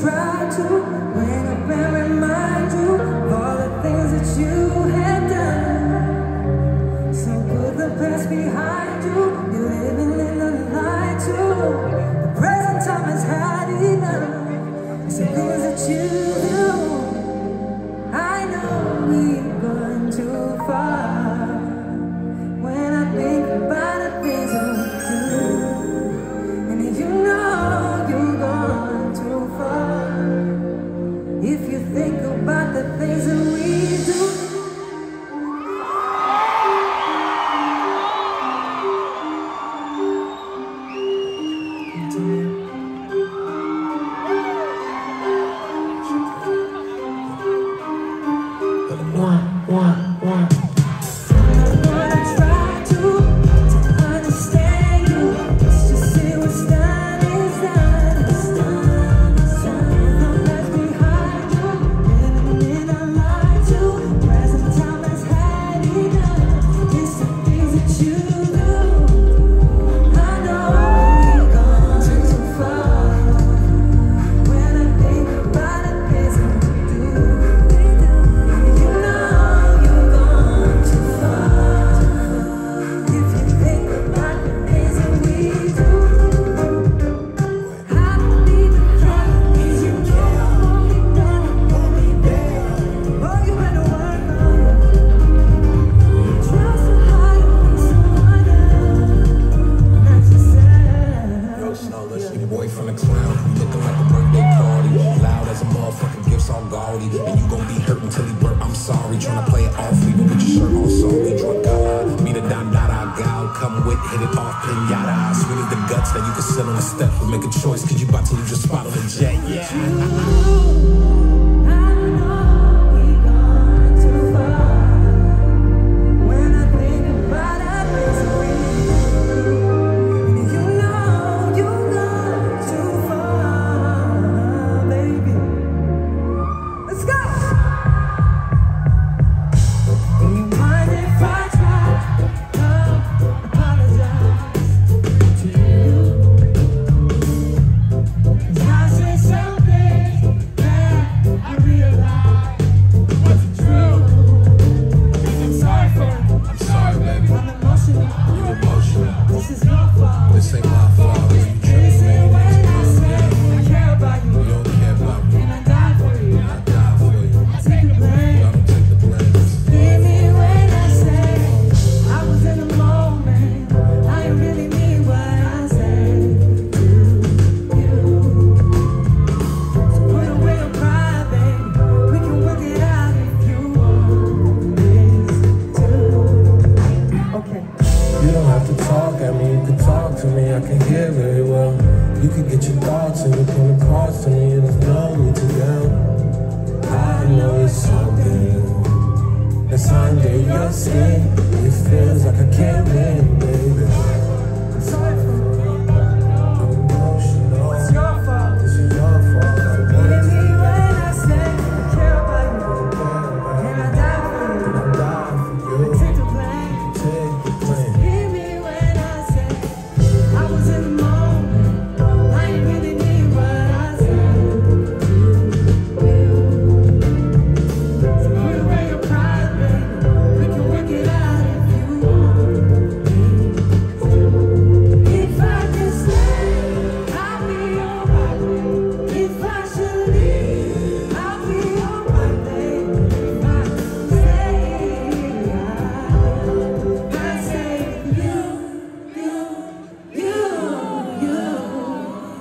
try to when up and remind you of all the things that you have done. So put the past behind you, you're living in the light too. The present time is had enough. It's the things that you do. hurt until he burp. I'm sorry, trying to play it off. We will put your shirt off, sorry. Drunk out, meet the dime, dada, gal. Come with, hit it off, pinata. Sweet as the guts that you can sit on the step. But make a choice, cause you about to lose your spot on the jet. Yeah. look at me, you can talk to me, I can hear very well. You can get your thoughts and you can across to me, it'll blow me to them. I know it's something that's under your skin.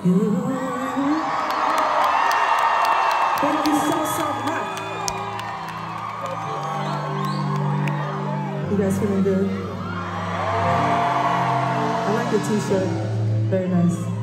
you. Thank you so, so much. You guys feeling good? I like your t-shirt. Very nice.